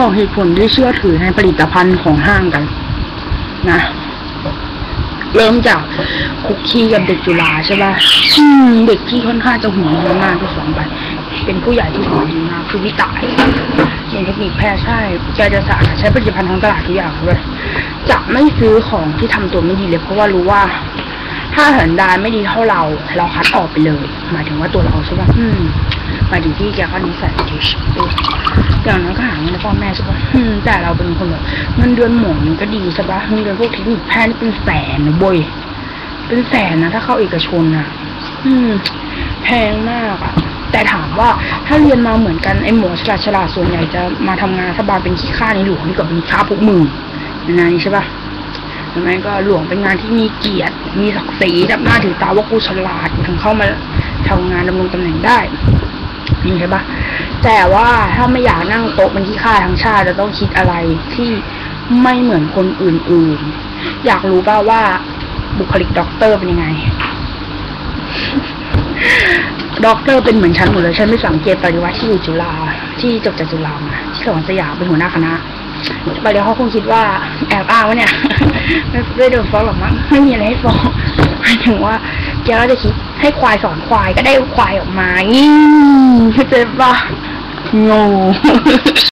บอกเหตุผลที่เชื่อถือในผลิตภัณฑ์ของห้างกัน นะ เริ่มจากคุกคีกับเด็กจุฬาใช่ป่ะอืมเด็กที่ค่อนข้างจะหัวดีมากที่สองไป เป็นผู้ใหญ่ที่หัวดีมากคือพี่ตายเรียนเทคนิคแพทย์ใช่แกจะสะอาดใช้ผลิตภัณฑ์ท้องตลาดทุกอย่างเลยจะไม่ซื้อของที่ทำตัวไม่ดีเลย เพราะว่ารู้ว่าถ้าเหินดานไม่ดีเท่าเรา เราคัดออกไปเลย หมายถึงว่าตัวเราใช่ป่ะอืม หมายถึงที่แกก็นิสัยดีอย่างนั้นก็หาเงินให้พ่อแม่ใช่ป่ะอืมแต่เราเป็นคนแบบเงินเดือนหมวมันก็ดีใช่ป่ะเงินเดือนพวกเทคนิคแพทย์นี่เป็นแสนนะบอยเป็นแสนนะถ้าเข้าเอกชนอะ อืม แพงมากอะแต่ถามว่าถ้าเรียนมาเหมือนกันไอ้หมอฉลาดฉลาดส่วนใหญ่จะมาทำงานรัฐบาลเป็นขี้ข้าในหลวงนี่กับเป็นข้าพวกมึงในนั้นใช่ป่ะหรือไม่ก็หลวงเป็นงานที่มีเกียรติ มีศักดิ์ศรีดับหน้าถือตาว่ากูฉลาดถึงเข้ามาทำงานดำรงตำแหน่งได้ นี่ใช่ปะแต่ว่าถ้าไม่อยากนั่งโต๊ะเป็นที่ค่าทั้งชาติจะต้องคิดอะไรที่ไม่เหมือนคนอื่นๆ อยากรู้ป่าว่าบุคลิกด็อกเตอร์เป็นยังไงด็อกเตอร์เป็นเหมือนฉันหมดเลย ฉันไม่สังเกตปริวัติที่อยู่จุฬาที่จบจากจุฬามาที่สวนสยามเป็นหัวหน้าคณะไปเดี๋ยวเขาคงคิดว่าแอบอ้างวะเนี่ย ไม่ได้โดนฟ้องหรอกมั้งไม่มีอะไรให้ฟ้องหมายถึงว่าแกก็จะคิด ให้ควายสอนควายก็ได้ควายออกมางี้เข้าใจปะงง